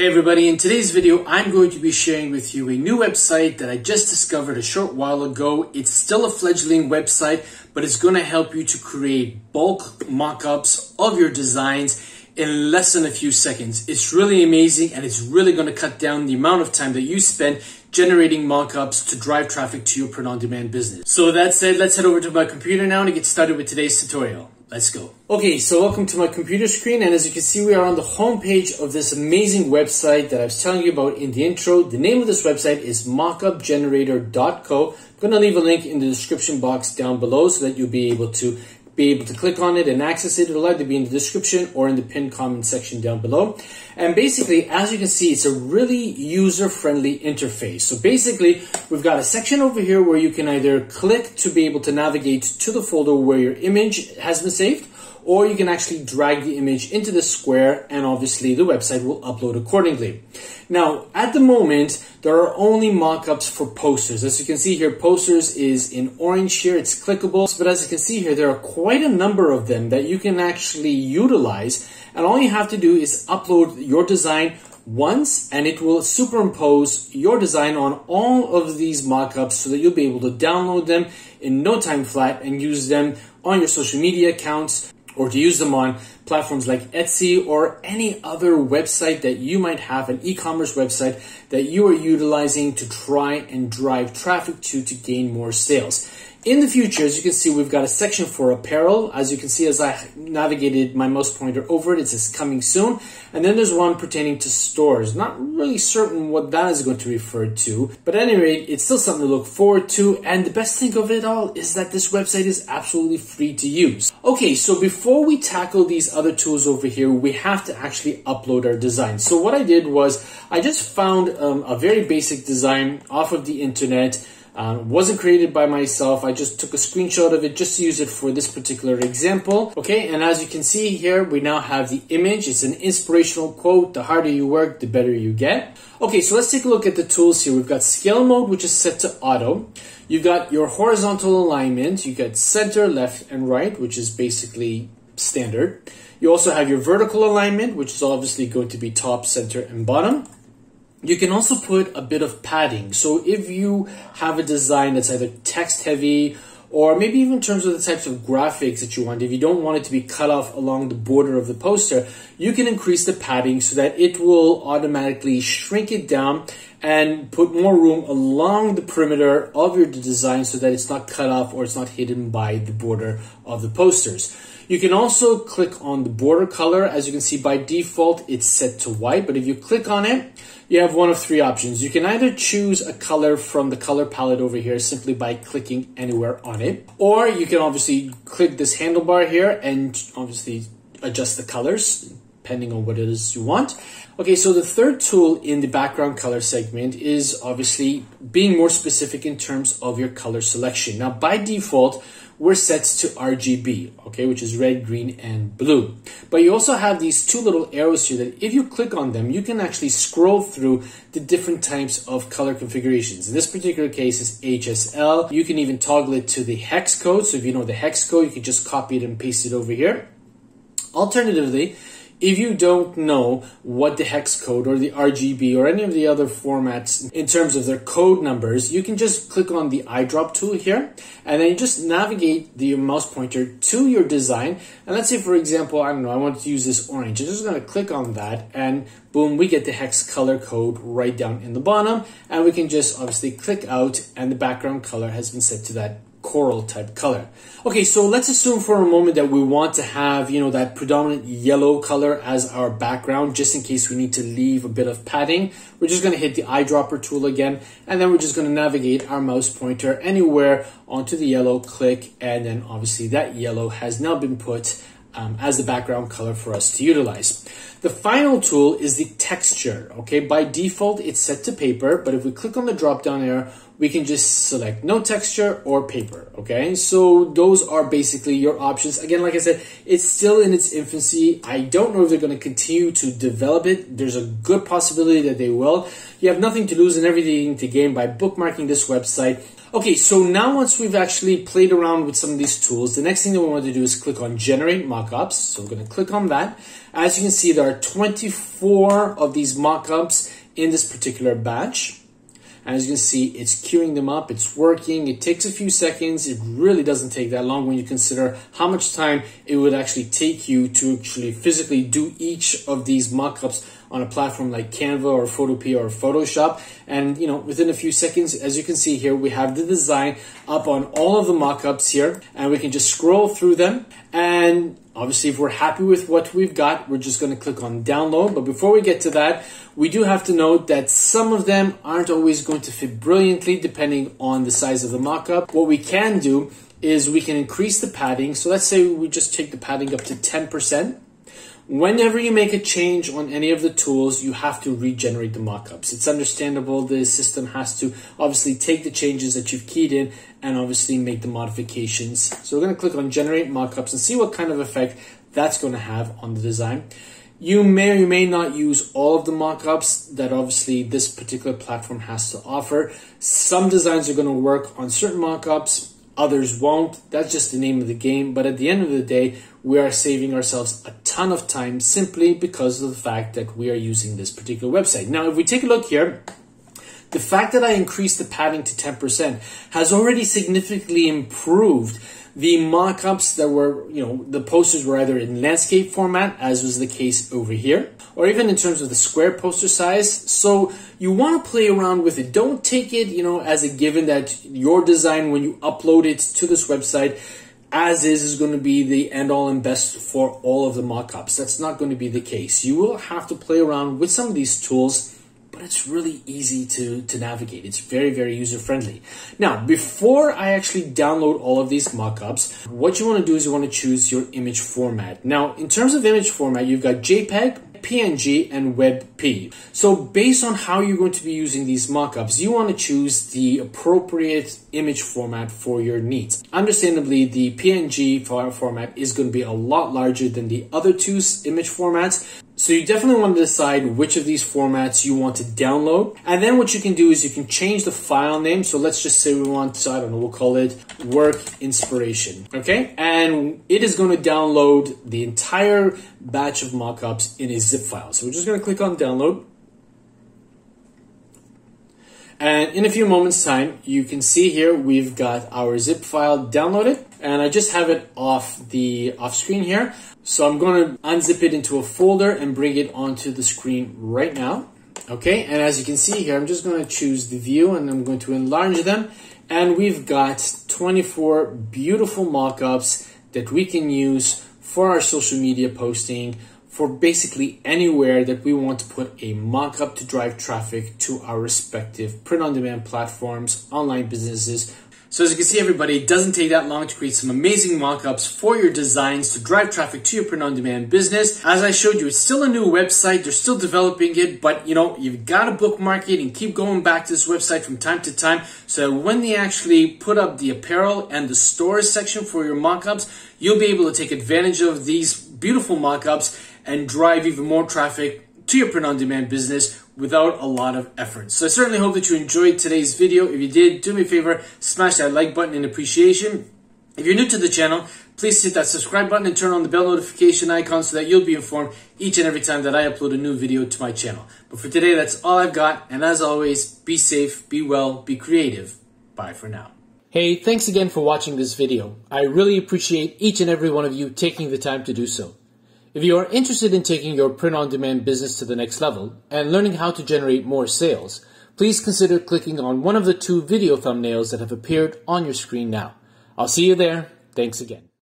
Hey everybody, in today's video, I'm going to be sharing with you a new website that I just discovered a short while ago. It's still a fledgling website, but it's going to help you to create bulk mock-ups of your designs in less than a few seconds. It's really amazing and it's really going to cut down the amount of time that you spend generating mockups to drive traffic to your print-on-demand business. So that said, let's head over to my computer now to get started with today's tutorial. Let's go. Okay, so welcome to my computer screen, and as you can see, we are on the home page of this amazing website that I was telling you about in the intro. The name of this website is mockupgenerator.co. I'm going to leave a link in the description box down below so that you'll be able to be able to click on it and access it. It'll either be in the description or in the pinned comment section down below. And basically, as you can see, it's a really user-friendly interface. So basically, we've got a section over here where you can either click to be able to navigate to the folder where your image has been saved, or you can actually drag the image into the square and obviously the website will upload accordingly. Now, at the moment, there are only mockups for posters. As you can see here, posters is in orange here, it's clickable, but as you can see here, there are quite a number of them that you can actually utilize and all you have to do is upload your design once and it will superimpose your design on all of these mockups so that you'll be able to download them in no time flat and use them on your social media accounts or to use them on platforms like Etsy or any other website that you might have, an e-commerce website that you are utilizing to try and drive traffic to to gain more sales. In the future, as you can see, we've got a section for apparel. As you can see, as I navigated my mouse pointer over it, it says coming soon. And then there's one pertaining to stores. Not really certain what that is going to refer to, but at any rate, it's still something to look forward to. And the best thing of it all is that this website is absolutely free to use. Okay, so before we tackle these other tools over here, we have to actually upload our design. So what I did was I just found um, a very basic design off of the internet uh, wasn't created by myself. I just took a screenshot of it just to use it for this particular example. Okay, and as you can see here, we now have the image. It's an inspirational quote. The harder you work, the better you get. Okay, so let's take a look at the tools here. We've got scale mode, which is set to auto. You've got your horizontal alignment. You got center, left, and right, which is basically standard. You also have your vertical alignment, which is obviously going to be top, center, and bottom. You can also put a bit of padding. So if you have a design that's either text heavy or maybe even in terms of the types of graphics that you want, if you don't want it to be cut off along the border of the poster, you can increase the padding so that it will automatically shrink it down and put more room along the perimeter of your design so that it's not cut off or it's not hidden by the border of the posters. You can also click on the border color. As you can see by default, it's set to white, but if you click on it, you have one of three options. You can either choose a color from the color palette over here simply by clicking anywhere on it, or you can obviously click this handlebar here and obviously adjust the colors depending on what it is you want. Okay, so the third tool in the background color segment is obviously being more specific in terms of your color selection. Now, by default, we're set to RGB, okay, which is red, green, and blue. But you also have these two little arrows here that if you click on them, you can actually scroll through the different types of color configurations. In this particular case, is HSL. You can even toggle it to the hex code. So if you know the hex code, you can just copy it and paste it over here. Alternatively, if you don't know what the hex code or the RGB or any of the other formats in terms of their code numbers, you can just click on the eyedrop tool here and then you just navigate the mouse pointer to your design. And let's say, for example, I don't know, I want to use this orange. I'm just going to click on that and boom, we get the hex color code right down in the bottom. And we can just obviously click out and the background color has been set to that coral type color. Okay, so let's assume for a moment that we want to have, you know, that predominant yellow color as our background, just in case we need to leave a bit of padding. We're just to hit the eyedropper tool again, and then we're just to navigate our mouse pointer anywhere onto the yellow, click, and then obviously that yellow has now been put um, as the background color for us to utilize. The final tool is the texture. Okay, by default it's set to paper, but if we click on the drop down arrow, we can just select no texture or paper. Okay, so those are basically your options. Again, like I said, it's still in its infancy. I don't know if they're going to continue to develop it. There's a good possibility that they will. You have nothing to lose and everything to gain by bookmarking this website. Okay, so now once we've actually played around with some of these tools, the next thing that we want to do is click on generate mockups. So we're going to click on that. As you can see, there are 24 of these mockups in this particular batch. As you can see, it's queuing them up, it's working, it takes a few seconds, it really doesn't take that long when you consider how much time it would actually take you to actually physically do each of these mockups on a platform like Canva or Photopea or Photoshop. And you know, within a few seconds, as you can see here, we have the design up on all of the mockups here, and we can just scroll through them. And obviously, if we're happy with what we've got, we're just going to click on download. But before we get to that, we do have to note that some of them aren't always going to fit brilliantly depending on the size of the mockup. What we can do is we can increase the padding. So let's say we just take the padding up to 10%. Whenever you make a change on any of the tools, you have to regenerate the mockups. It's understandable. The system has to obviously take the changes that you've keyed in and obviously make the modifications. So we're going to click on generate mockups and see what kind of effect that's going to have on the design. You may or you may not use all of the mockups that obviously this particular platform has to offer. Some designs are going to work on certain mockups, others won't. That's just the name of the game. But at the end of the day, we are saving ourselves a ton of time simply because of the fact that we are using this particular website. Now, if we take a look here, the fact that I increased the padding to 10% has already significantly improved the mockups that were, you know, the posters were either in landscape format, as was the case over here, or even in terms of the square poster size. So you want to play around with it. Don't take it, you know, as a given that your design, when you upload it to this website, as is is going to be the end all and best for all of the mockups. That's not going to be the case. You will have to play around with some of these tools, but it's really easy to, to navigate. It's very, very user friendly. Now, before I actually download all of these mockups, what you want to do is you want to choose your image format. Now, in terms of image format, you've got JPEG, PNG, and WebP. So based on how you're going to be using these mockups, you want to choose the appropriate image format for your needs. Understandably, the PNG file format is going to be a lot larger than the other two image formats. So you definitely want to decide which of these formats you want to download. And then what you can do is you can change the file name. So let's just say we want, to, I don't know, we'll call it work inspiration. Okay. And it is going to download the entire batch of mockups in a zip file. So we're just going to click on download. And in a few moments time, you can see here, we've got our zip file downloaded and I just have it off the off screen here. So I'm going to unzip it into a folder and bring it onto the screen right now. Okay, and as you can see here, I'm just going to choose the view and I'm going to enlarge them. And we've got 24 beautiful mockups that we can use for our social media posting, for basically anywhere that we want to put a mockup to drive traffic to our respective print on demand platforms, online businesses, so as you can see everybody, it doesn't take that long to create some amazing mockups for your designs to drive traffic to your print on demand business. As I showed you, it's still a new website. They're still developing it, but you know, you've got to bookmark it and keep going back to this website from time to time so when they actually put up the apparel and the stores section for your mockups, you'll be able to take advantage of these beautiful mockups and drive even more traffic to your print on demand business without a lot of effort. So I certainly hope that you enjoyed today's video. If you did, do me a favor, smash that like button in appreciation. If you're new to the channel, please hit that subscribe button and turn on the bell notification icon so that you'll be informed each and every time that I upload a new video to my channel. But for today, that's all I've got. And as always, be safe, be well, be creative. Bye for now. Hey, thanks again for watching this video. I really appreciate each and every one of you taking the time to do so. If you are interested in taking your print on demand business to the next level and learning how to generate more sales, please consider clicking on one of the two video thumbnails that have appeared on your screen now. I'll see you there. Thanks again.